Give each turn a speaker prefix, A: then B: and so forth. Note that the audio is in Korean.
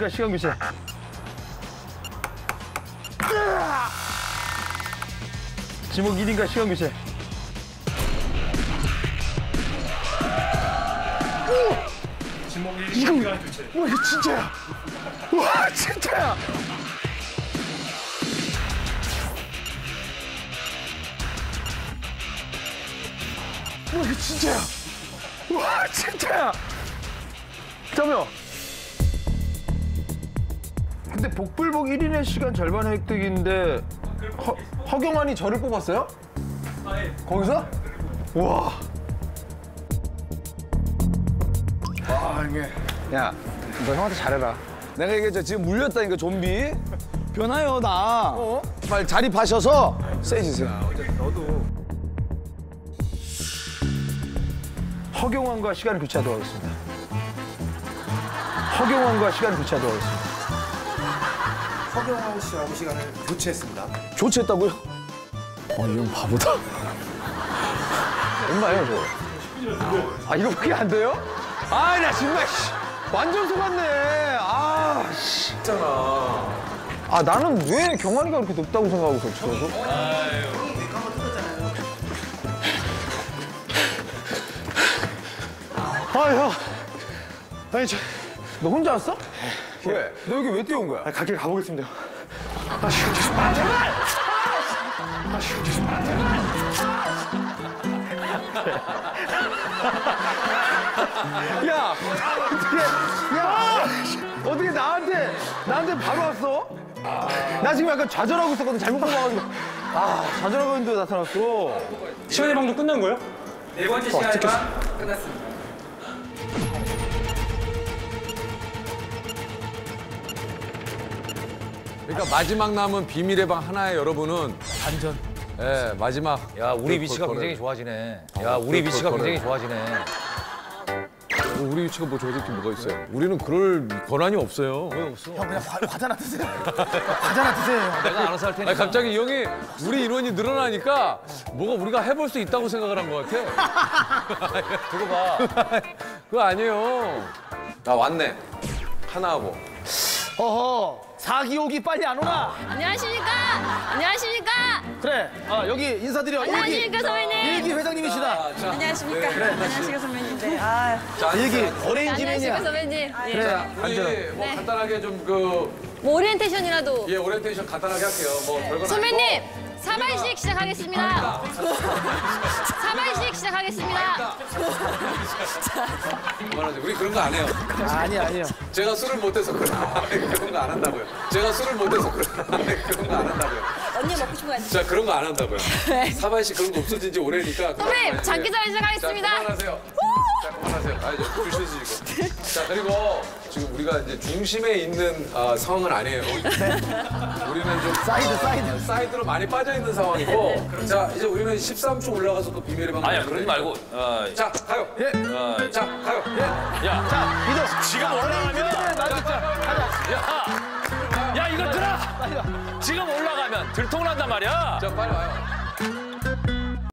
A: 1인가 시간 교체. 지목 1인가 시간 교체.
B: 지목이
A: 이거-
B: 시간 교체.
A: 와 이거 진짜야. 와 진짜야. 와 이거 진짜야. 와 진짜야. 잠깐만요. 근데 복불복 1인의 시간 절반 획득인데 허, 허경환이 저를 뽑았어요? 거기서? 와.
C: 아 이게
A: 야, 너 형한테 잘해라.
C: 내가 얘기했죠 지금 물렸다니까 좀비 변화요 나 어? 빨리 자립하셔서 세지세요
A: 허경환과 시간을 교체하도록 하겠습니다. 허경환과 시간을 교체하도록 하겠습니다.
D: 허경환 씨하고 시간을 교체했습니다.
C: 교체했다고요? 어 이건 바보다
A: 얼마예요, 저? 아, 이거밖에 안 돼요? 아, 나 정말, 씨. 완전 속았네. 아, 씨. 있잖아. 아, 나는 왜 경환이가 그렇게 높다고 생각하고 있었어? 아, 형. 아니, 저. 너 혼자 왔어? 왜? 너 여기 왜 뛰어온 거야? 아, 가게 가보겠습니다. 아, 씨. 아, 제발! 아, 씨. 야, 어떻게, 야, 어떻게 나한테, 나한테 바로 왔어? 나 지금 약간 좌절하고 있었거든, 잘못 뽑아가지고. 아, 좌절하고 있는데 나타났어.
B: 시간의 방도 끝난 거예요?
E: 네 번째 시간반 끝났습니다.
F: 그러니까 마지막 남은 비밀의 방 하나에 여러분은 반전. 예, 마지막.
G: 야 우리
F: 그
G: 위치가
F: 걸-
G: 굉장히 좋아지네.
F: 어,
G: 야 우리
F: 그
G: 위치가
F: 걸-
G: 굉장히 좋아지네.
F: 뭐 우리 위치가 뭐 저렇게 뭐가 있어요? 우리는 그럴 권한이 없어요. 왜 없어?
D: 형 그냥 과, 과자나 드세요. 과자나 드세요.
G: 내가 알아서 할 테니까.
F: 아니, 갑자기 이 형이 우리 인원이 늘어나니까 뭐가 우리가 해볼 수 있다고 생각을 한 것 같아.
G: 두고 봐.
F: 그거 아니에요. 나 왔네. 하나 하고.
C: 어허 사기오기 빨리 안 오나
H: 안녕하십니까? 안녕하십니까?
C: 그래 아 여기 인사드려
H: 안녕하십니까, 선배님?
C: 일기 회장님이시다
H: 안녕하십니까? 안녕하십니까, 선배님. 네. 아,
C: 일기
H: 안녕하십니까,
C: 어레인지맨이야
H: 선배님. 예.
C: 그래
F: 우리 뭐
H: 네.
F: 간단하게 좀 그,
H: 뭐 오리엔테이션이라도.
F: 예, 오리엔테이션 간단하게 할게요. 뭐 별건
H: 선배님,
F: 아니고.
H: 사발식 시작하겠습니다.
F: 그만하세요. 우리 그런 거 안 해요.
C: 아니 아니요
F: 제가 술을 못해서 그런 그런 거안 한다고요. 제가 술을 못해서 그런 그런 거안 한다고요.
H: 언니 먹고 싶은 거 같아.
F: 자 그런 거 안 한다고요. 사발식 그런 거 없어진 지 오래니까.
H: 선배님, 장기자랑
F: 자
H: 시작하겠습니다.
F: 그만하세요. 자 그만하세요. 아 이제 줄 쉬시고. 자 그리고 지금 우리가 이제 중심에 있는 아, 상황은 아니에요. 우리는 좀
C: 사이드 사이드
F: 사이드로 많이 빠져 있는 상황이고. 자 이제 우리는 13초 올라가서 그 비밀의 방.
G: 아니야 그러지 말고. 어,
F: 자 가요.
C: 예.
G: 어,
F: 자 가요.
G: 야
C: 믿어
G: 지금 올라가면. 야, 야 이거 들어. 지금 올라가면 들통난단 말이야.
F: 자 빨리 와요.